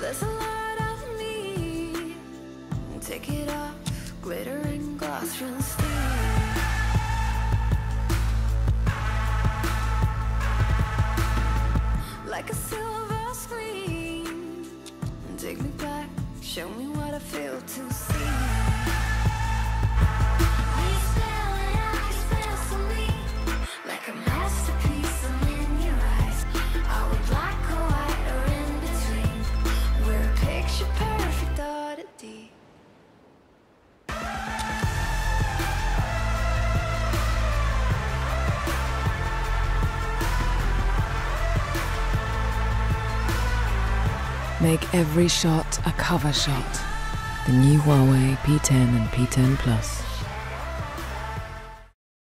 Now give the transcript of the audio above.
There's a lot of me. Take it off, glitter and gloss from steel. Like a silver screen. Take me back, show me what I feel to see. Oddity. Make every shot a cover shot. The new Huawei P10 and P10 Plus.